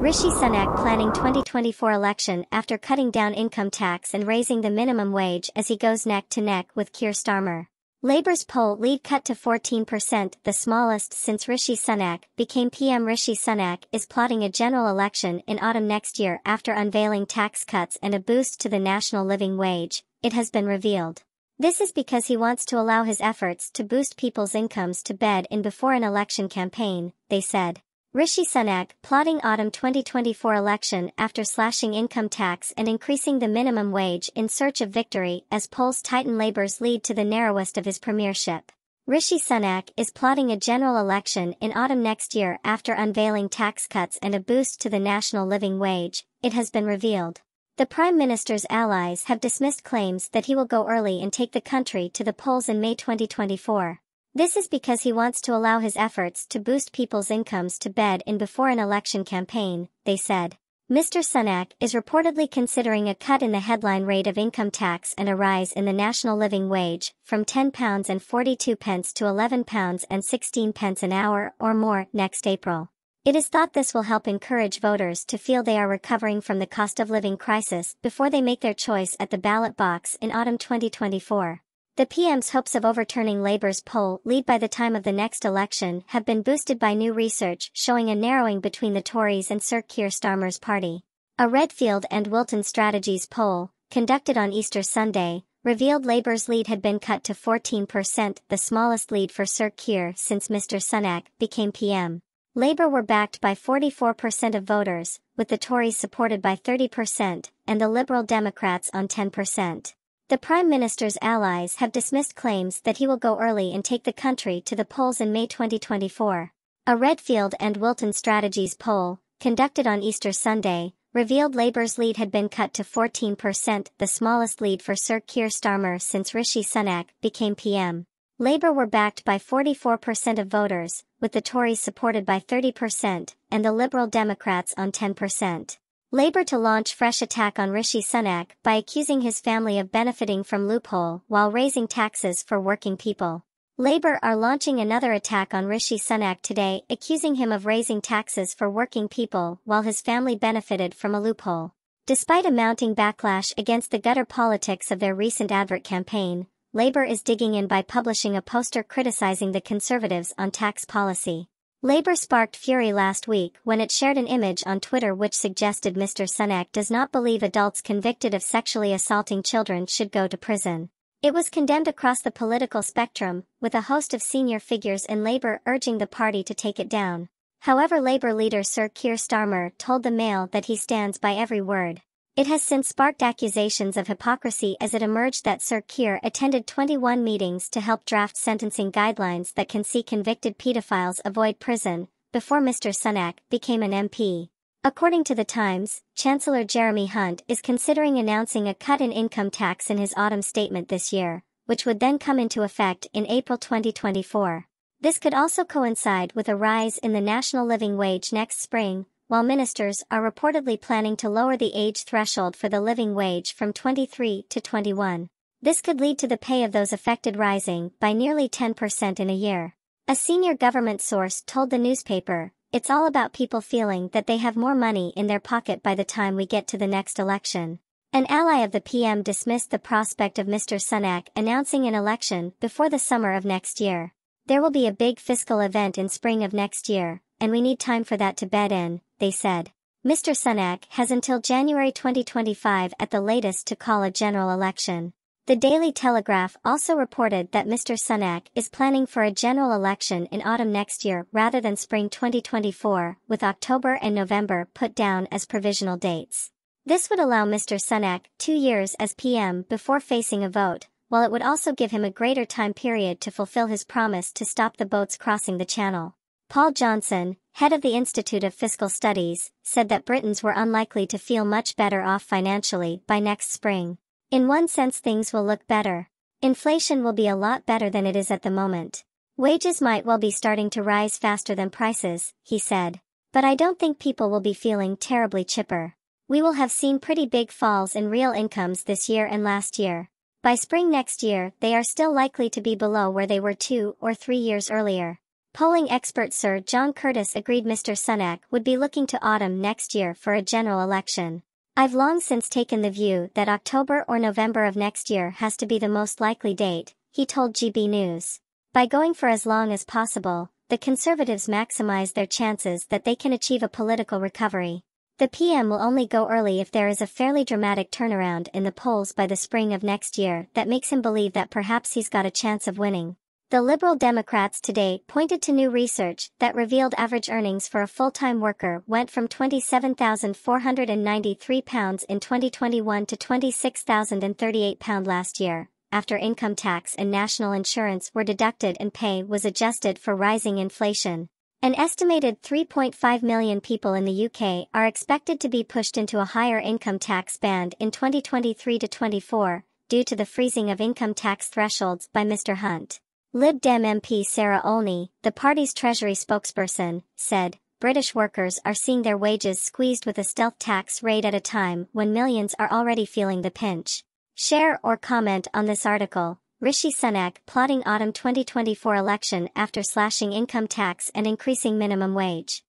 Rishi Sunak planning 2024 election after cutting down income tax and raising the minimum wage as he goes neck to neck with Keir Starmer. Labour's poll lead cut to 14%, the smallest since Rishi Sunak became PM. Rishi Sunak is plotting a general election in autumn next year after unveiling tax cuts and a boost to the national living wage, it has been revealed. This is because he wants to allow his efforts to boost people's incomes to bed in before an election campaign, they said. Rishi Sunak plotting autumn 2024 election after slashing income tax and increasing the minimum wage in search of victory as polls tighten Labour's lead to the narrowest of his premiership. Rishi Sunak is plotting a general election in autumn next year after unveiling tax cuts and a boost to the national living wage, it has been revealed. The Prime Minister's allies have dismissed claims that he will go early and take the country to the polls in May 2024. This is because he wants to allow his efforts to boost people's incomes to bed in before an election campaign, they said. Mr. Sunak is reportedly considering a cut in the headline rate of income tax and a rise in the national living wage from £10 and 42 pence to £11 and 16 pence an hour or more next April. It is thought this will help encourage voters to feel they are recovering from the cost of living crisis before they make their choice at the ballot box in autumn 2024. The PM's hopes of overturning Labour's poll lead by the time of the next election have been boosted by new research showing a narrowing between the Tories and Sir Keir Starmer's party. A Redfield and Wilton Strategies poll, conducted on Easter Sunday, revealed Labour's lead had been cut to 14%, the smallest lead for Sir Keir since Mr. Sunak became PM. Labour were backed by 44% of voters, with the Tories supported by 30%, and the Liberal Democrats on 10%. The Prime Minister's allies have dismissed claims that he will go early and take the country to the polls in May 2024. A Redfield and Wilton Strategies poll, conducted on Easter Sunday, revealed Labour's lead had been cut to 14%, the smallest lead for Sir Keir Starmer since Rishi Sunak became PM. Labour were backed by 44% of voters, with the Tories supported by 30%, and the Liberal Democrats on 10%. Labour to launch fresh attack on Rishi Sunak by accusing his family of benefiting from loophole while raising taxes for working people. Labour are launching another attack on Rishi Sunak today accusing him of raising taxes for working people while his family benefited from a loophole. Despite a mounting backlash against the gutter politics of their recent advert campaign, Labour is digging in by publishing a poster criticizing the Conservatives on tax policy. Labour sparked fury last week when it shared an image on Twitter which suggested Mr. Sunak does not believe adults convicted of sexually assaulting children should go to prison. It was condemned across the political spectrum, with a host of senior figures in Labour urging the party to take it down. However Labour leader Sir Keir Starmer told the Mail that he stands by every word. It has since sparked accusations of hypocrisy as it emerged that Sir Keir attended 21 meetings to help draft sentencing guidelines that can see convicted pedophiles avoid prison, before Mr. Sunak became an MP. According to The Times, Chancellor Jeremy Hunt is considering announcing a cut in income tax in his autumn statement this year, which would then come into effect in April 2024. This could also coincide with a rise in the national living wage next spring, while ministers are reportedly planning to lower the age threshold for the living wage from 23 to 21. This could lead to the pay of those affected rising by nearly 10% in a year. A senior government source told the newspaper, it's all about people feeling that they have more money in their pocket by the time we get to the next election. An ally of the PM dismissed the prospect of Mr. Sunak announcing an election before the summer of next year. There will be a big fiscal event in spring of next year, and we need time for that to bed in, they said. Mr. Sunak has until January 2025 at the latest to call a general election. The Daily Telegraph also reported that Mr. Sunak is planning for a general election in autumn next year rather than spring 2024, with October and November put down as provisional dates. This would allow Mr. Sunak two years as PM before facing a vote, while it would also give him a greater time period to fulfill his promise to stop the boats crossing the channel. Paul Johnson, head of the Institute of Fiscal Studies, said that Britons were unlikely to feel much better off financially by next spring. In one sense things will look better. Inflation will be a lot better than it is at the moment. Wages might well be starting to rise faster than prices, he said. But I don't think people will be feeling terribly chipper. We will have seen pretty big falls in real incomes this year and last year. By spring next year, they are still likely to be below where they were two or three years earlier. Polling expert Sir John Curtice agreed Mr. Sunak would be looking to autumn next year for a general election. I've long since taken the view that October or November of next year has to be the most likely date, he told GB News. By going for as long as possible, the Conservatives maximize their chances that they can achieve a political recovery. The PM will only go early if there is a fairly dramatic turnaround in the polls by the spring of next year that makes him believe that perhaps he's got a chance of winning. The Liberal Democrats today pointed to new research that revealed average earnings for a full-time worker went from £27,493 in 2021 to £26,038 last year, after income tax and national insurance were deducted and pay was adjusted for rising inflation. An estimated 3.5 million people in the UK are expected to be pushed into a higher income tax band in 2023 to 24, due to the freezing of income tax thresholds by Mr. Hunt. Lib Dem MP Sarah Olney, the party's Treasury spokesperson, said, British workers are seeing their wages squeezed with a stealth tax rate at a time when millions are already feeling the pinch. Share or comment on this article. Rishi Sunak plotting autumn 2024 election after slashing income tax and increasing minimum wage.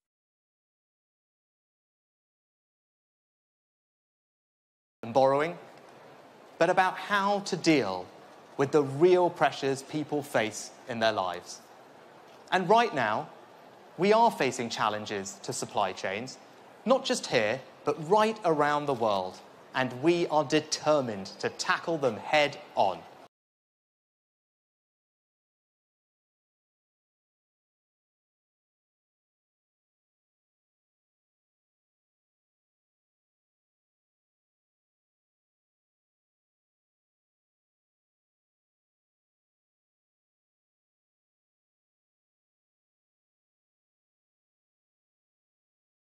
Borrowing, but about how to deal with the real pressures people face in their lives. And right now, we are facing challenges to supply chains, not just here, but right around the world. And we are determined to tackle them head on.